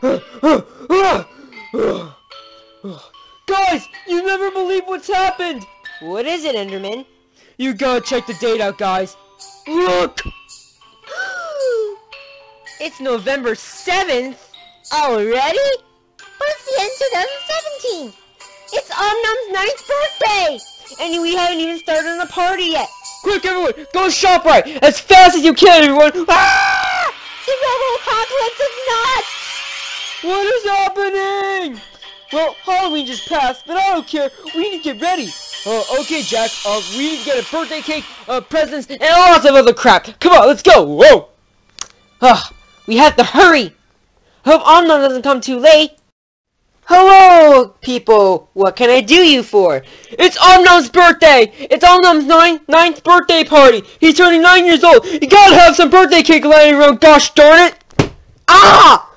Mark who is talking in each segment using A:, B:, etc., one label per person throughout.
A: Guys, you never believe what's happened!
B: What is it, Enderman?
A: You gotta check the date out, guys. Look!
B: it's November 7th?
C: Already? But it's the end of 2017! It's Om Nom's ninth birthday!
B: And we haven't even started on the party yet!
A: Quick, everyone! Go ShopRite! As fast as you can, everyone! Ah!
C: The Robo-Apocalypse is nuts!
A: What is happening? Well, Halloween just passed, but I don't care. We need to get ready. Uh, okay, Jack. Uh, we need to get a birthday cake, uh, presents, and lots of other crap. Come on, let's go. Whoa.
B: Ugh, we have to hurry. Hope Om Nom doesn't come too late. Hello, people. What can I do you for?
A: It's Om Nom's birthday. It's Om Nom's nine, ninth birthday party. He's turning nine years old. You gotta have some birthday cake lying around. Gosh darn it.
B: Ah!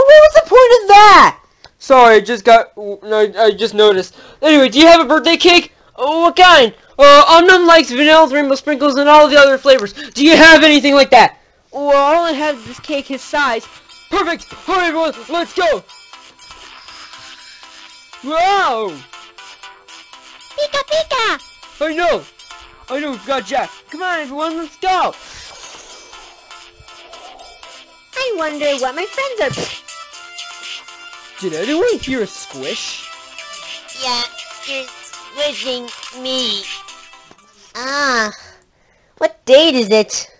B: And what was the point of that?
A: Sorry, I just got. I, I just noticed. Anyway, do you have a birthday cake? Oh, what kind? Uh, Om Nom likes vanilla, rainbow sprinkles, and all the other flavors. Do you have anything like that?
B: Well, I only have this cake his size.
A: Perfect! Hurry, everyone! Let's go! Wow!
C: Pika Pika!
A: I know! I know, we've got Jack. Come on, everyone, let's go!
C: I wonder what my friends are...
A: Did anyone hear a squish?
C: Yeah, you're squishing me. Ah. What date is it?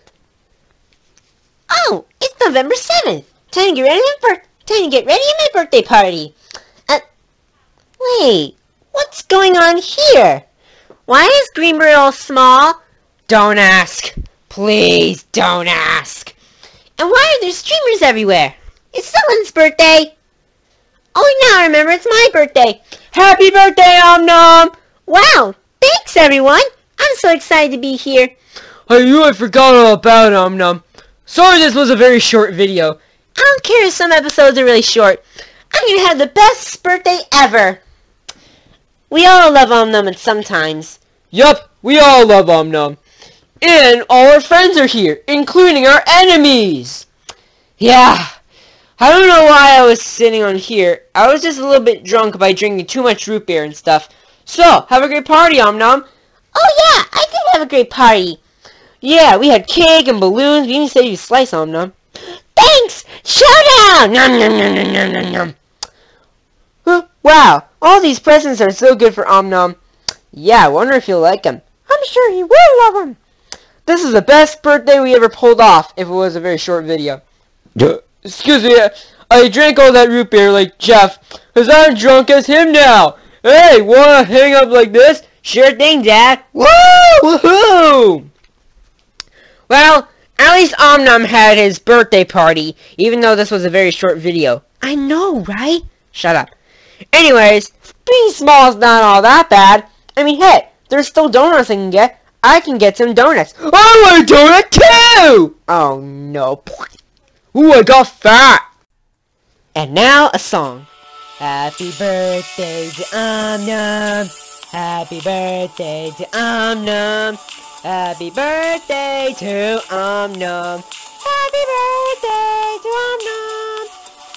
C: Oh, it's November 7th. Time to get ready for time to get ready at my birthday party. Uh, wait, what's going on here? Why is Greenberry all small?
B: Don't ask. Please don't ask.
C: And why are there streamers everywhere? It's someone's birthday. Oh, now I remember it's my birthday.
A: Happy birthday, Om Nom!
C: Wow, thanks everyone. I'm so excited to be here.
A: I knew I forgot all about Om Nom. Sorry this was a very short video.
C: I don't care if some episodes are really short. I'm gonna have the best birthday ever. We all love Om Nom sometimes.
A: Yup, we all love Om Nom. And all our friends are here, including our enemies. Yeah, I don't know why I was sitting on here. I was just a little bit drunk by drinking too much root beer and stuff. So, have a great party, Om Nom.
C: Oh yeah, I did have a great party.
A: Yeah, we had cake and balloons. We even saved you slice, Om Nom.
C: Thanks! Showdown! Nom nom nom nom nom nom nom.
A: Huh, wow, all these presents are so good for Om Nom. Yeah, I wonder if he'll like them.
C: I'm sure he will love them.
A: This is the best birthday we ever pulled off, if it was a very short video. Excuse me, I drank all that root beer like Jeff, because I'm drunk as him now. Hey, wanna hang up like this?
B: Sure thing, Dad.
A: Woo! Woohoo!
B: Well, at least Om Nom had his birthday party, even though this was a very short video.
C: I know, right?
B: Shut up. Anyways, being small is not all that bad. I mean, hey, there's still donuts I can get. I can get some donuts.
A: I want a donut too!
B: Oh, no.
A: Ooh, I got fat!
B: And now a song. Happy birthday to Om Nom. Happy birthday to Om Nom. Happy birthday to Om Nom. Happy birthday to Om Nom.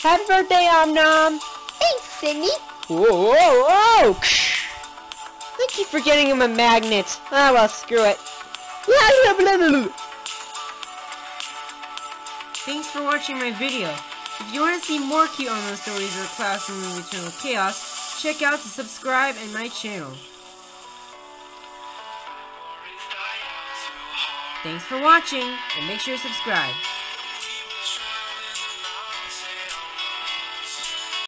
B: Happy birthday, Om Nom.
C: Thanks, Cindy.
B: Whoa, whoa, whoa. I keep forgetting I'm a magnet. Ah, well, screw it.
D: Thanks for watching my video. If you want to see more cute online stories or Classroom Eternal Chaos, check out the subscribe and my channel. Thanks for watching, and make sure to subscribe.